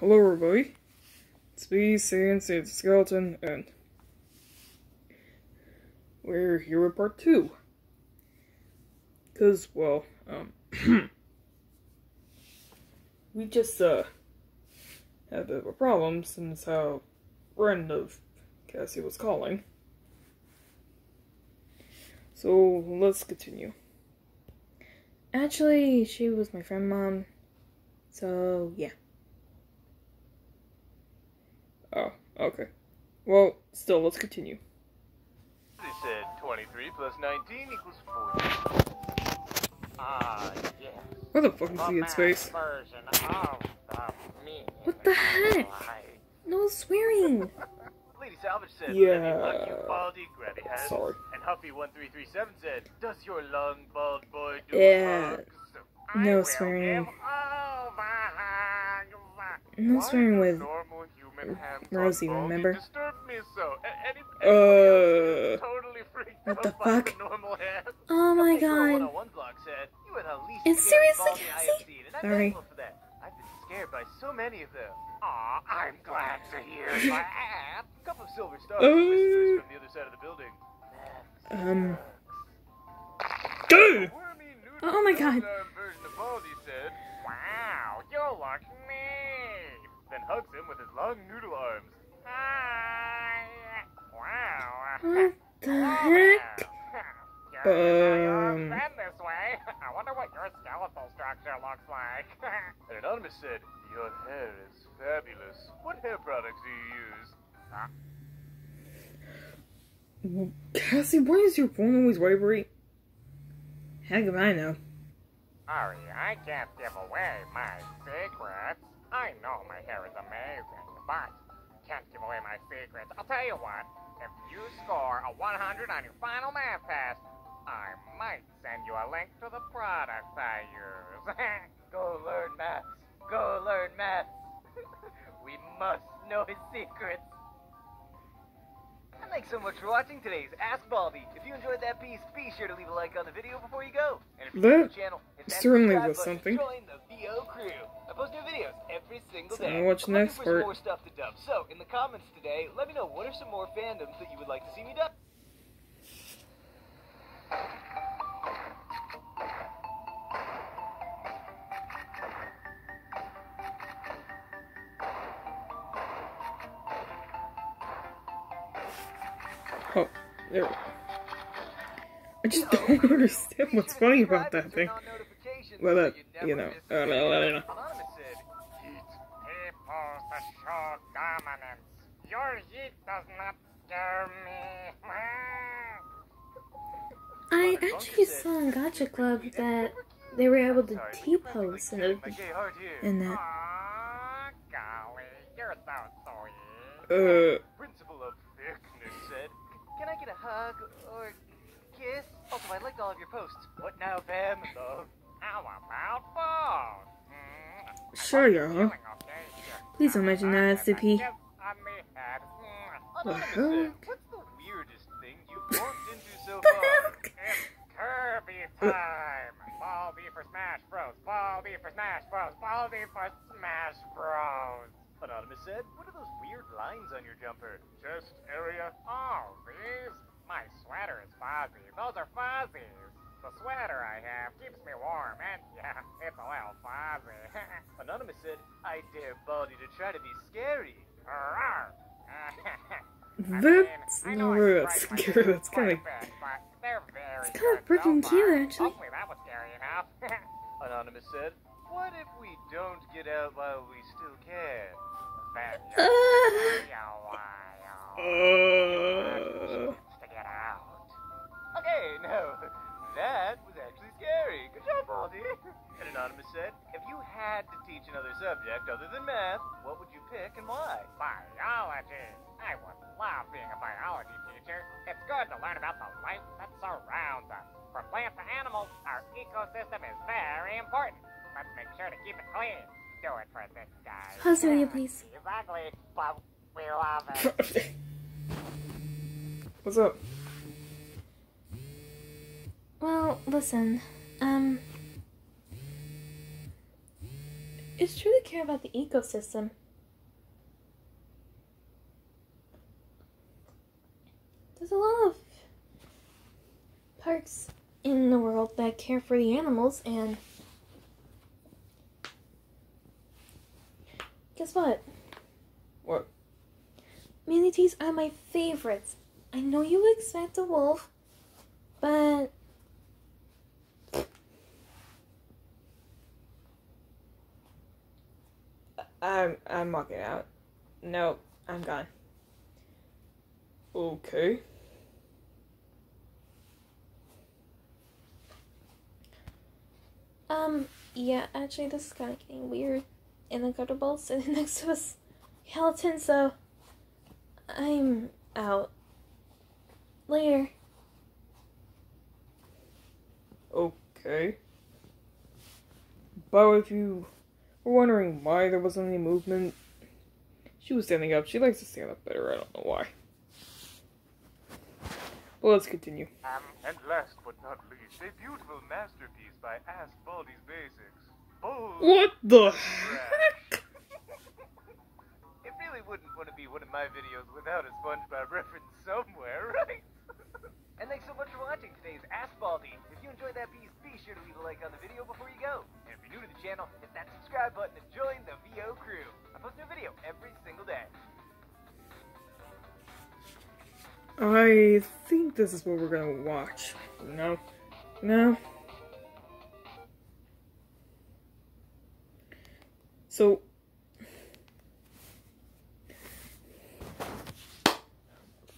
Hello everybody, it's me, Sans, it's Skeleton, and we're here with part two. Cause, well, um, we just, uh, had a bit of a problem since how friend of Cassie was calling. So, let's continue. Actually, she was my friend mom, so yeah. Oh, okay. Well, still, let's continue. They said 23 plus 19 equals 40. Ah, yes. Where the fuck is The he in space? version of the me. What the heck? No swearing! Lady Salvage said, Yeah. Let me hug you, baldy, grabby hands. Sorry. And Huffy1337 said, Does your long bald boy do Yeah. No swearing. give all the hugs. No swearing with normal human hands on Rosie, remember? disturb me so. A- any- Uh, anybody else is totally freaked what the fuck? the normal hands. Oh my god. 101 blog said, you are the least It's seriously baldy I have Cassie? seen, and I'm Sorry. thankful for that. I've been scared by so many of them. Aw, I'm glad to hear that. Cup of silver stars Uh. from the other side of the building. Um. Dude! Oh my God. Version of Baldi said, Wow, you look neat. Then hugs him with his long noodle arms. Hi. Wow. What the Hello heck? there. Um. Been this way. I wonder what your skeletal structure looks like. An anonymous said, your hair is fabulous. What hair products do you use? Cassie, why is your phone always vibrate? Heck if I know. Sorry, I can't give away my secrets. I know my hair is amazing, but can't give away my secrets. I'll tell you what. If you score a 100 on your final math test, I might send you a link to the products I use. Go learn math. Go learn math. we must know his secrets. And thanks so much for watching today's Ask Baldi. If you enjoyed that piece, be sure to leave a like on the video before you go. And if you're new to the channel, certainly was something. Join the VO crew. I post new videos every single So day. watch I'm the next part. more stuff to dub. So in the comments today, let me know what are some more fandoms that you would like to see me dub. There. I just don't understand what's funny about that thing. Well, that, you know, uh, not scare me. I actually saw in Gacha Club that they were able to T-pose and My everything. gay heart here. And that. Aw, golly, you're so sweet. Uh, Can I get a hug or kiss? Also, I liked all of your posts. What now, fam? Love. How about both? Mm, sure, yeah. feeling okay. Please don't mention that, Give SCP. a the head. Mm, The said, heck? What's the weirdest thing you've walked into so The far? heck? It's Kirby time. Ball B for Smash Bros. Ball B for Smash Bros. Ball B for Smash Bros. Anonymous said, What are those weird lines on your jumper? Chest area. Oh, these? My sweater is fuzzy. Those are fuzzies. The sweater I have keeps me warm, and yeah, it's a little fuzzy. Anonymous said, I dare Baldi to try to be scary. Rawr. I That's mean, I know not I really strike my scary. That's kinda- bit, but they're very It's kinda freaking so cute, actually. Hopefully that was scary enough. Anonymous said, What if we don't get out while we still can? Then Uh, you're a while. to get out. Okay, no, that was actually scary. Good job, Baldi. And Anonymous said, if you had to teach another subject other than math, what would you pick and why? Biology. I would love being a biology teacher. It's good to learn about the life that surrounds us. For plants and animals, our ecosystem is very important. Let's make sure to keep it clean. Do it for this guy. Pause the video, please ugly, but we love it. What's up? Well, listen, um... It's true to care about the ecosystem. There's a lot of parks in the world that care for the animals, and guess what? What? Manatees are my favorites. I know you expect a wolf, but I'm I'm walking out. No, I'm gone. Okay. um, yeah, actually, this is kind of getting weird and uncomfortable sitting next to a skeleton, so I'm out. Later. Okay. But if you were wondering why there wasn't any movement, she was standing up. She likes to stand up better. I don't know why. Well, let's continue. Um, And last but not least, a beautiful masterpiece by Ask Baldi's Basics. Bold What the heck? It really wouldn't want to be one of my videos without a SpongeBob reference somewhere, right? and thanks so much for watching today's Ask Baldi. If you enjoyed that piece, be sure to leave a like on the video before you go. And if you're new to the channel, hit that subscribe button and join the VO crew. I post a new video every single day. I think this is what we're gonna watch. No. No. So.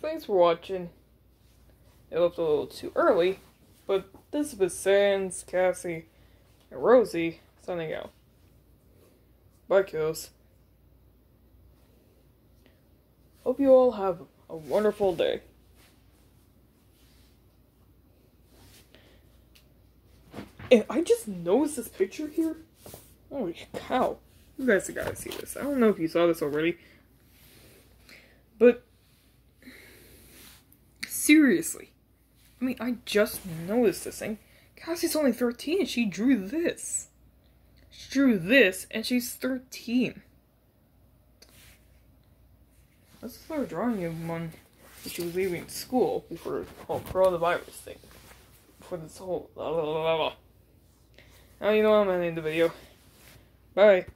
Thanks for watching. It looked a little too early, but this was Sans, Cassie, and Rosie signing out. Bye, kiddos. Hope you all have a wonderful day. And I just noticed this picture here. Holy cow. You guys have gotta see this. I don't know if you saw this already. But seriously. I mean, I just noticed this thing. Cassie's only 13 and she drew this. She drew this and she's 13. Let's start drawing you one when she was leaving school before oh, the whole coronavirus thing. Before this whole blah blah blah blah. Now you know I'm ending the video. Bye.